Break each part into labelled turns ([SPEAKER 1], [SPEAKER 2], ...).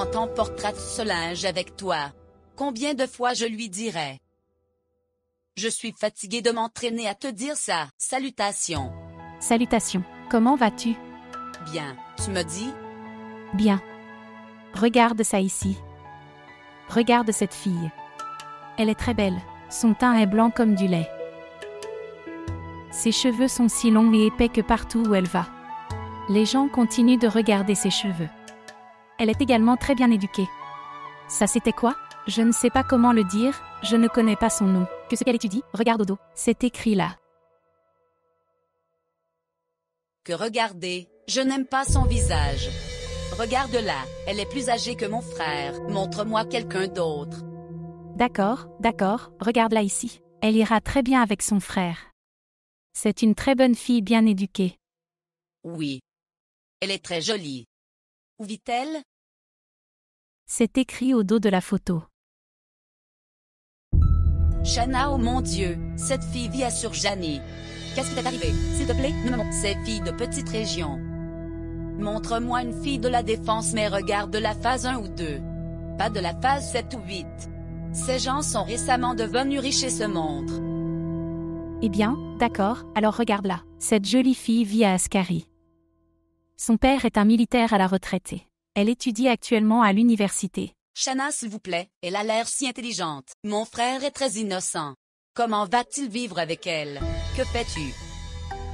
[SPEAKER 1] quand t'emporteras ce linge avec toi. Combien de fois je lui dirai Je suis fatigué de m'entraîner à te dire ça. Salutations.
[SPEAKER 2] Salutations. Comment vas-tu?
[SPEAKER 1] Bien, tu me dis?
[SPEAKER 2] Bien. Regarde ça ici. Regarde cette fille. Elle est très belle. Son teint est blanc comme du lait. Ses cheveux sont si longs et épais que partout où elle va. Les gens continuent de regarder ses cheveux. Elle est également très bien éduquée. Ça c'était quoi? Je ne sais pas comment le dire, je ne connais pas son nom. Que ce qu'elle étudie, regarde au dos. C'est écrit là.
[SPEAKER 1] Que regardez, je n'aime pas son visage. Regarde-la, elle est plus âgée que mon frère. Montre-moi quelqu'un d'autre.
[SPEAKER 2] D'accord, d'accord, regarde-la ici. Elle ira très bien avec son frère. C'est une très bonne fille bien éduquée.
[SPEAKER 1] Oui. Elle est très jolie. Où vit-elle?
[SPEAKER 2] C'est écrit au dos de la photo.
[SPEAKER 1] Shana, oh mon Dieu, cette fille vit à Surjani. Qu'est-ce qui t'est arrivé? S'il te plaît, ne me montre. Ces filles de petite région. Montre-moi une fille de la défense mais regarde de la phase 1 ou 2. Pas de la phase 7 ou 8. Ces gens sont récemment devenus riches et se montrent.
[SPEAKER 2] Eh bien, d'accord, alors regarde-la. Cette jolie fille vit à Ascari. Son père est un militaire à la retraite. Elle étudie actuellement à l'université.
[SPEAKER 1] Shana, s'il vous plaît, elle a l'air si intelligente. Mon frère est très innocent. Comment va-t-il vivre avec elle? Que fais-tu?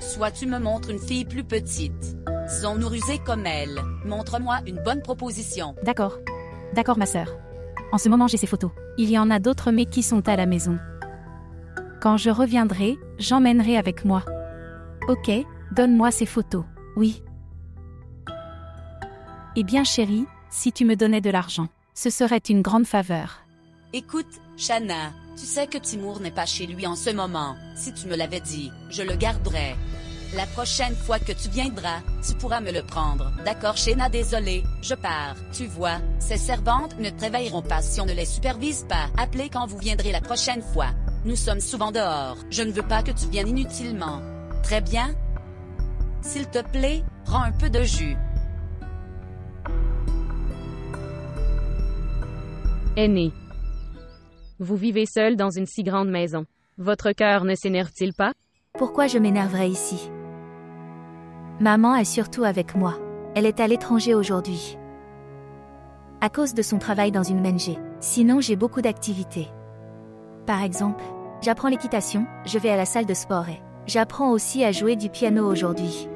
[SPEAKER 1] Soit tu me montres une fille plus petite. Sont-nous rusés comme elle Montre-moi une bonne proposition.
[SPEAKER 2] D'accord. D'accord, ma sœur. En ce moment, j'ai ces photos. Il y en a d'autres mais qui sont à la maison. Quand je reviendrai, j'emmènerai avec moi. Ok, donne-moi ces photos. Oui. Eh bien, chérie, si tu me donnais de l'argent, ce serait une grande faveur.
[SPEAKER 1] Écoute, Shana, tu sais que Timour n'est pas chez lui en ce moment. Si tu me l'avais dit, je le garderais. La prochaine fois que tu viendras, tu pourras me le prendre. D'accord, Shana, désolé, je pars. Tu vois, ces servantes ne te réveilleront pas si on ne les supervise pas. Appelez quand vous viendrez la prochaine fois. Nous sommes souvent dehors. Je ne veux pas que tu viennes inutilement. Très bien? S'il te plaît, prends un peu de jus.
[SPEAKER 3] Aîné. Vous vivez seul dans une si grande maison. Votre cœur ne s'énerve-t-il pas?
[SPEAKER 4] Pourquoi je m'énerverais ici? Maman est surtout avec moi. Elle est à l'étranger aujourd'hui. À cause de son travail dans une MNG. Sinon, j'ai beaucoup d'activités. Par exemple, j'apprends l'équitation, je vais à la salle de sport et j'apprends aussi à jouer du piano aujourd'hui.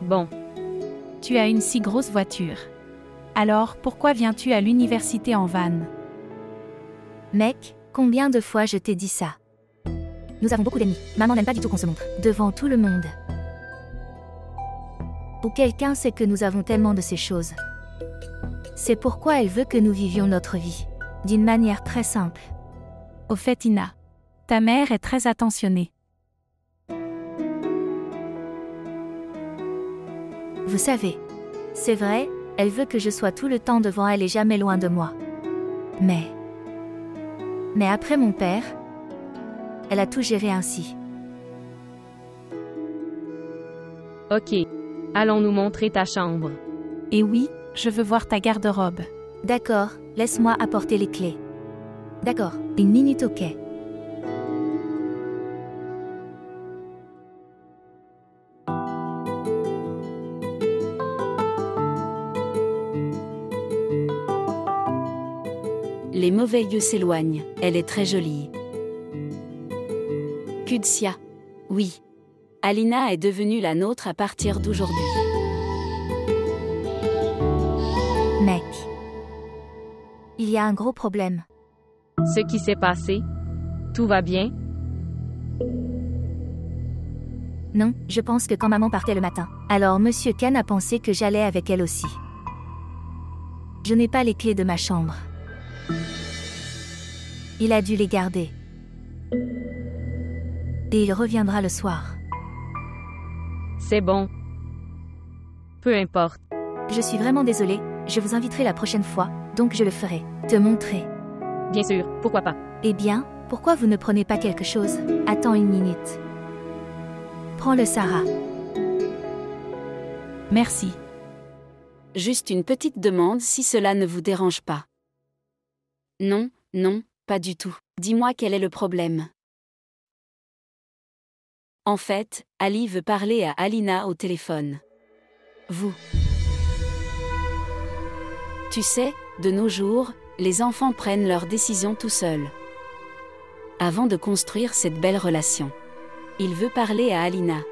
[SPEAKER 3] Bon.
[SPEAKER 2] Tu as une si grosse voiture. Alors, pourquoi viens-tu à l'université en van?
[SPEAKER 4] Mec, combien de fois je t'ai dit ça? Nous avons beaucoup d'amis. Maman n'aime pas du tout qu'on se montre. Devant tout le monde. Ou quelqu'un sait que nous avons tellement de ces choses. C'est pourquoi elle veut que nous vivions notre vie. D'une manière très simple.
[SPEAKER 2] Au fait, Ina, ta mère est très attentionnée.
[SPEAKER 4] Vous savez. C'est vrai, elle veut que je sois tout le temps devant elle et jamais loin de moi. Mais... Mais après mon père, elle a tout géré ainsi.
[SPEAKER 3] Ok. Allons nous montrer ta chambre.
[SPEAKER 2] Et oui, je veux voir ta garde-robe.
[SPEAKER 4] D'accord, laisse-moi apporter les clés. D'accord, une minute ok.
[SPEAKER 5] Les mauvais yeux s'éloignent, elle est très jolie. Kudsia. Oui. Alina est devenue la nôtre à partir d'aujourd'hui.
[SPEAKER 4] Mec. Il y a un gros problème.
[SPEAKER 3] Ce qui s'est passé Tout va bien
[SPEAKER 4] Non, je pense que quand maman partait le matin, alors Monsieur Khan a pensé que j'allais avec elle aussi. Je n'ai pas les clés de ma chambre. Il a dû les garder. Et il reviendra le soir.
[SPEAKER 3] C'est bon. Peu importe.
[SPEAKER 4] Je suis vraiment désolée, je vous inviterai la prochaine fois, donc je le ferai. Te montrer.
[SPEAKER 3] Bien sûr, pourquoi pas
[SPEAKER 4] Eh bien, pourquoi vous ne prenez pas quelque chose? Attends une minute. Prends le Sarah.
[SPEAKER 2] Merci.
[SPEAKER 5] Juste une petite demande si cela ne vous dérange pas. Non, non, pas du tout. Dis-moi quel est le problème. En fait, Ali veut parler à Alina au téléphone. Vous. Tu sais, de nos jours, les enfants prennent leurs décisions tout seuls. Avant de construire cette belle relation. Il veut parler à Alina.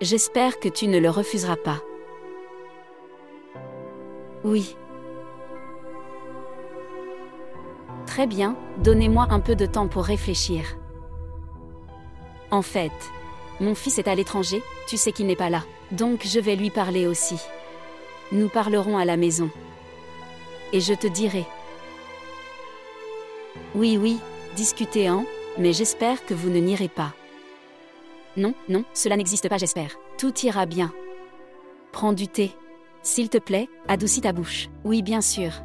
[SPEAKER 5] J'espère que tu ne le refuseras pas. Oui. Très bien, donnez-moi un peu de temps pour réfléchir. En fait, mon fils est à l'étranger, tu sais qu'il n'est pas là, donc je vais lui parler aussi. Nous parlerons à la maison. Et je te dirai. Oui, oui, discutez en, mais j'espère que vous ne n'irez pas. Non, non, cela n'existe pas, j'espère. Tout ira bien. Prends du thé. S'il te plaît, adoucis ta bouche. Oui, bien sûr.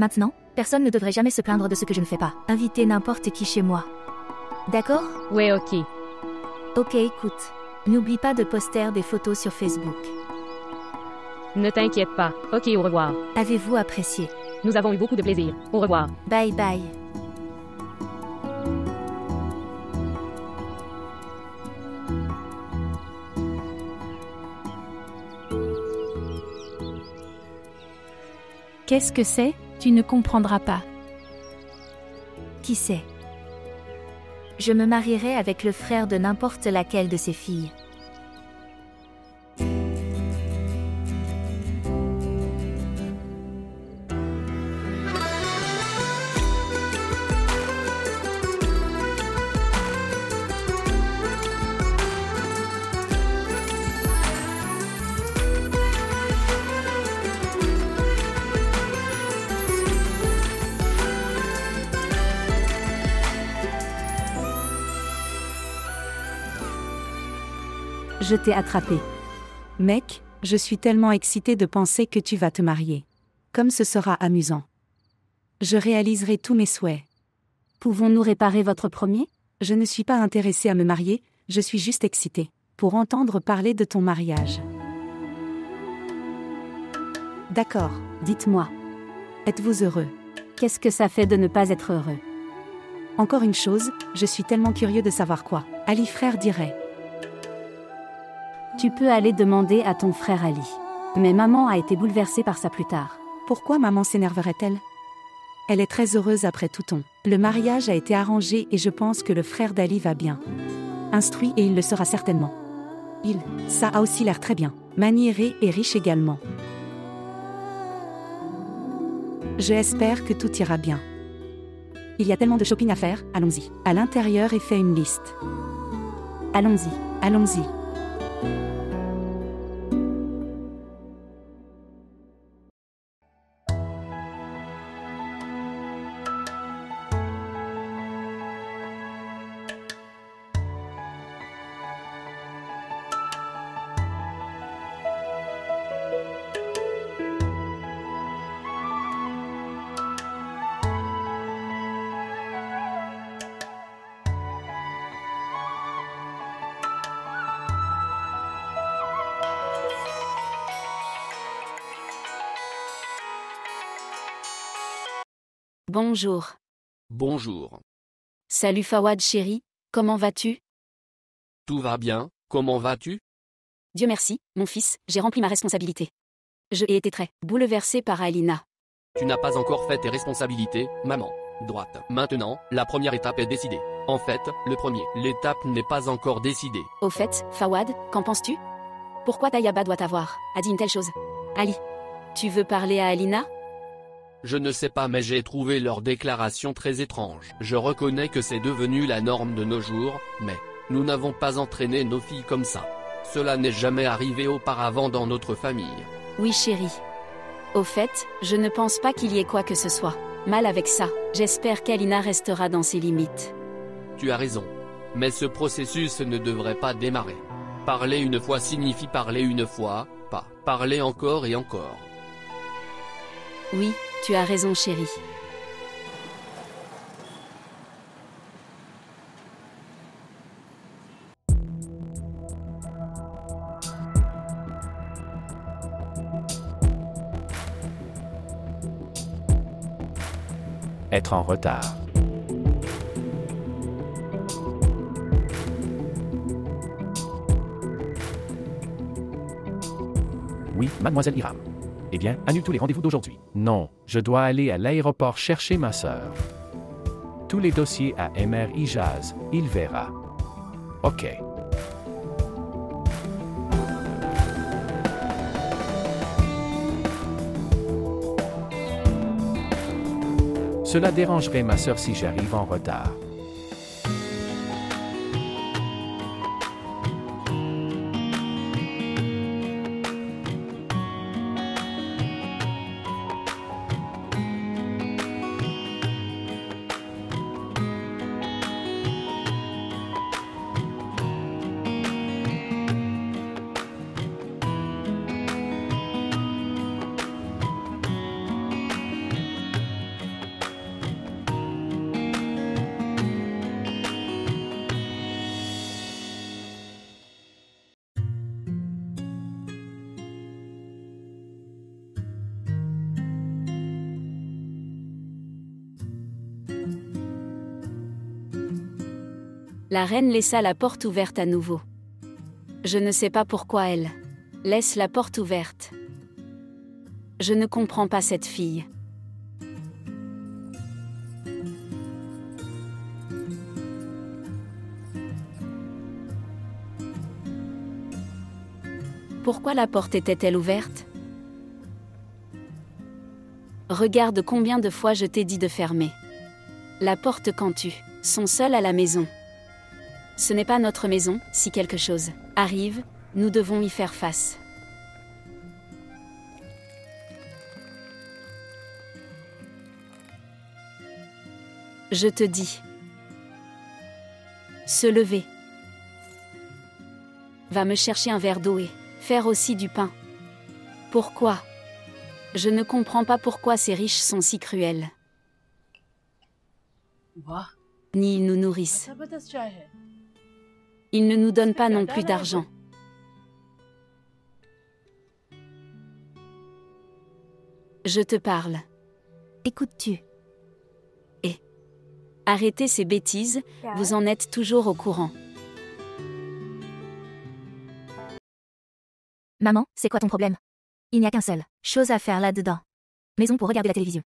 [SPEAKER 4] Maintenant, personne ne devrait jamais se plaindre de ce que je ne fais pas. Inviter n'importe qui chez moi. D'accord?
[SPEAKER 3] Ouais, ok.
[SPEAKER 4] Ok, écoute. N'oublie pas de poster des photos sur Facebook.
[SPEAKER 3] Ne t'inquiète pas. Ok, au revoir.
[SPEAKER 4] Avez-vous apprécié?
[SPEAKER 3] Nous avons eu beaucoup de plaisir. Au revoir.
[SPEAKER 4] Bye bye.
[SPEAKER 2] Qu'est-ce que c'est? Tu ne comprendras pas.
[SPEAKER 4] Qui sait? Je me marierai avec le frère de n'importe laquelle de ses filles.
[SPEAKER 6] Je t'ai attrapé. Mec, je suis tellement excitée de penser que tu vas te marier. Comme ce sera amusant. Je réaliserai tous mes souhaits.
[SPEAKER 5] Pouvons-nous réparer votre premier?
[SPEAKER 6] Je ne suis pas intéressée à me marier, je suis juste excitée. Pour entendre parler de ton mariage. D'accord,
[SPEAKER 5] Dites-moi,
[SPEAKER 6] êtes-vous heureux?
[SPEAKER 5] Qu'est-ce que ça fait de ne pas être heureux?
[SPEAKER 6] Encore une chose, je suis tellement curieux de savoir quoi. Ali frère dirait.
[SPEAKER 5] Tu peux aller demander à ton frère Ali. Mais maman a été bouleversée par ça plus tard.
[SPEAKER 6] Pourquoi maman s'énerverait-elle? Elle est très heureuse après tout ton. Le mariage a été arrangé et je pense que le frère d'Ali va bien. Instruit et il le sera certainement. Il, ça a aussi l'air très bien. Maniéré et riche également. Je espère que tout ira bien. Il y a tellement de shopping à faire, allons-y. À l'intérieur et fais une liste.
[SPEAKER 5] Allons-y.
[SPEAKER 6] Allons-y.
[SPEAKER 5] you Bonjour.
[SPEAKER 7] Bonjour.
[SPEAKER 5] Salut Fawad chéri, comment vas-tu?
[SPEAKER 7] Tout va bien, comment vas-tu?
[SPEAKER 5] Dieu merci, mon fils, j'ai rempli ma responsabilité. Je ai été très bouleversée par Alina.
[SPEAKER 7] Tu n'as pas encore fait tes responsabilités, maman. Droite. Maintenant, la première étape est décidée. En fait, le premier, l'étape n'est pas encore décidée.
[SPEAKER 5] Au fait, Fawad, qu'en penses-tu? Pourquoi Tayaba doit avoir a dit une telle chose? Ali. Tu veux parler à Alina?
[SPEAKER 7] Je ne sais pas mais j'ai trouvé leur déclaration très étrange. Je reconnais que c'est devenu la norme de nos jours, mais, nous n'avons pas entraîné nos filles comme ça. Cela n'est jamais arrivé auparavant dans notre famille.
[SPEAKER 5] Oui chéri. Au fait, je ne pense pas qu'il y ait quoi que ce soit. Mal avec ça. J'espère qu'Alina restera dans ses limites.
[SPEAKER 7] Tu as raison. Mais ce processus ne devrait pas démarrer. Parler une fois signifie parler une fois, pas parler encore et encore.
[SPEAKER 5] Oui, tu as raison, chérie.
[SPEAKER 8] Être en retard. Oui, mademoiselle Hiram. Eh bien, annule tous les rendez-vous d'aujourd'hui. Non, je dois aller à l'aéroport chercher ma sœur. Tous les dossiers à MR Ijaz, il verra. OK. Cela dérangerait ma sœur si j'arrive en retard.
[SPEAKER 5] La reine laissa la porte ouverte à nouveau. Je ne sais pas pourquoi elle laisse la porte ouverte. Je ne comprends pas cette fille. Pourquoi la porte était-elle ouverte? Regarde combien de fois je t'ai dit de fermer. La porte quand tu sont seuls à la maison. Ce n'est pas notre maison, si quelque chose arrive, nous devons y faire face. Je te dis. Se lever. Va me chercher un verre d'eau et faire aussi du pain. Pourquoi? Je ne comprends pas pourquoi ces riches sont si cruels. Ni ils nous nourrissent. Ils ne nous donnent pas non plus d'argent. Je te parle.
[SPEAKER 4] Écoutes-tu?
[SPEAKER 5] Arrêtez ces bêtises, vous en êtes toujours au courant.
[SPEAKER 4] Maman, c'est quoi ton problème? Il n'y a qu'un seul chose à faire là-dedans. Maison pour regarder la télévision.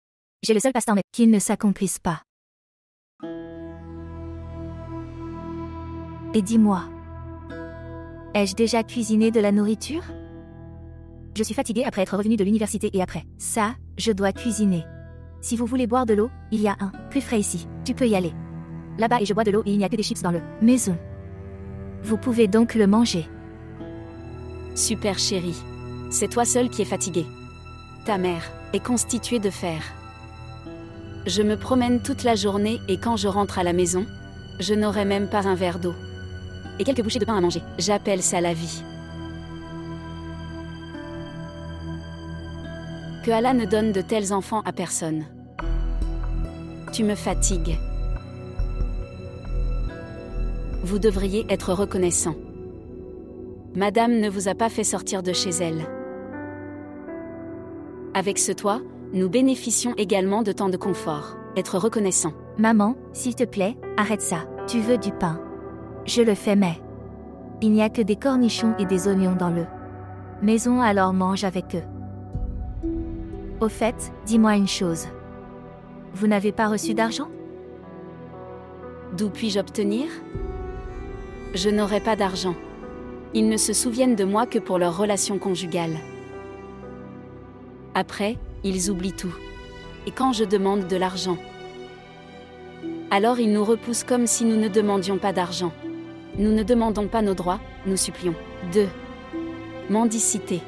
[SPEAKER 4] J'ai le seul passe-temps mais qui ne s'accomplisse pas. Et dis-moi, ai-je déjà cuisiné de la nourriture? Je suis fatiguée après être revenue de l'université et après ça, je dois cuisiner. Si vous voulez boire de l'eau, il y a un plus frais ici. Tu peux y aller. Là-bas et je bois de l'eau et il n'y a que des chips dans le maison. Vous pouvez donc le manger.
[SPEAKER 5] Super chérie. C'est toi seule qui es fatiguée. Ta mère est constituée de fer. Je me promène toute la journée et quand je rentre à la maison, je n'aurai même pas un verre d'eau. Et quelques bouchées de pain à manger. J'appelle ça la vie. Que Allah ne donne de tels enfants à personne. Tu me fatigues. Vous devriez être reconnaissant. Madame ne vous a pas fait sortir de chez elle. Avec ce toit, nous bénéficions également de tant de confort. Être reconnaissant.
[SPEAKER 4] Maman, s'il te plaît, arrête ça. Tu veux du pain. Je le fais mais. Il n'y a que des cornichons et des oignons dans le maison alors mange avec eux. Au fait, dis-moi une chose. Vous n'avez pas reçu d'argent?
[SPEAKER 5] D'où puis-je obtenir? Je n'aurai pas d'argent. Ils ne se souviennent de moi que pour leur relation conjugale. Après, ils oublient tout. Et quand je demande de l'argent, alors ils nous repoussent comme si nous ne demandions pas d'argent. Nous ne demandons pas nos droits, nous supplions. 2. Mendicité.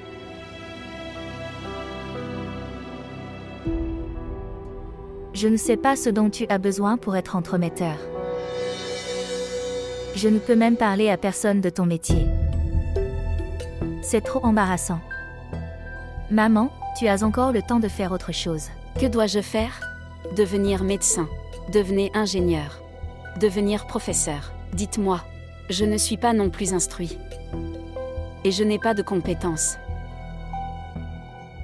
[SPEAKER 4] Je ne sais pas ce dont tu as besoin pour être entremetteur. Je ne peux même parler à personne de ton métier. C'est trop embarrassant. Maman, tu as encore le temps de faire autre chose.
[SPEAKER 5] Que dois-je faire? Devenir médecin. Devenir ingénieur. Devenir professeur. Dites-moi. Je ne suis pas non plus instruit. Et je n'ai pas de compétences.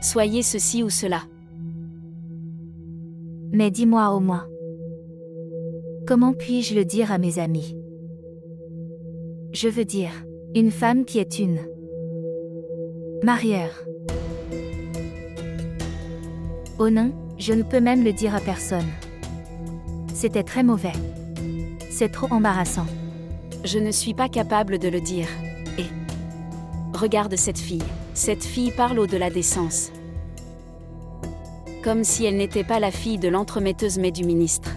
[SPEAKER 5] Soyez ceci ou cela.
[SPEAKER 4] Mais dis-moi au moins. Comment puis-je le dire à mes amis? Je veux dire, une femme qui est une marière. Oh non, je ne peux même le dire à personne. C'était très mauvais. C'est trop embarrassant.
[SPEAKER 5] Je ne suis pas capable de le dire. Et. Regarde cette fille. Cette fille parle au-delà des sens. Comme si elle n'était pas la fille de l'entremetteuse mais du ministre.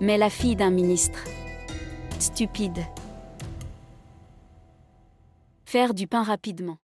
[SPEAKER 5] Mais la fille d'un ministre. Stupide. Faire du pain rapidement.